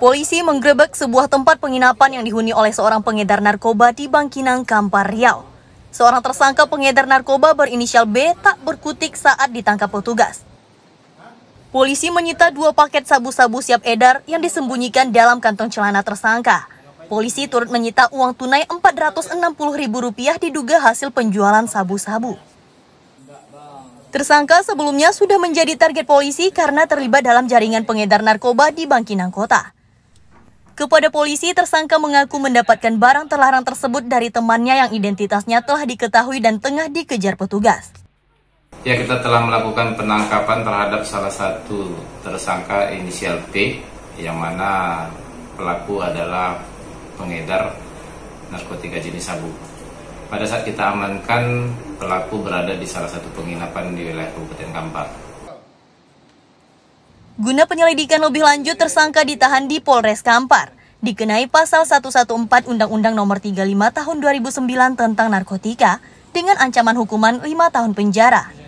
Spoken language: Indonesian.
Polisi menggerebek sebuah tempat penginapan yang dihuni oleh seorang pengedar narkoba di Bangkinang, Kampar, Riau. Seorang tersangka pengedar narkoba berinisial B tak berkutik saat ditangkap petugas. Polisi menyita dua paket sabu-sabu siap edar yang disembunyikan dalam kantong celana tersangka. Polisi turut menyita uang tunai Rp460.000 diduga hasil penjualan sabu-sabu. Tersangka sebelumnya sudah menjadi target polisi karena terlibat dalam jaringan pengedar narkoba di Bangkinang Kota. Kepada polisi, tersangka mengaku mendapatkan barang terlarang tersebut dari temannya yang identitasnya telah diketahui dan tengah dikejar petugas. Ya, kita telah melakukan penangkapan terhadap salah satu tersangka inisial P, yang mana pelaku adalah pengedar narkotika jenis sabu. Pada saat kita amankan, pelaku berada di salah satu penginapan di wilayah Kabupaten Kampar. Guna penyelidikan lebih lanjut, tersangka ditahan di Polres Kampar. Dikenai pasal 114 Undang-Undang Nomor 35 Tahun 2009 tentang narkotika dengan ancaman hukuman 5 tahun penjara.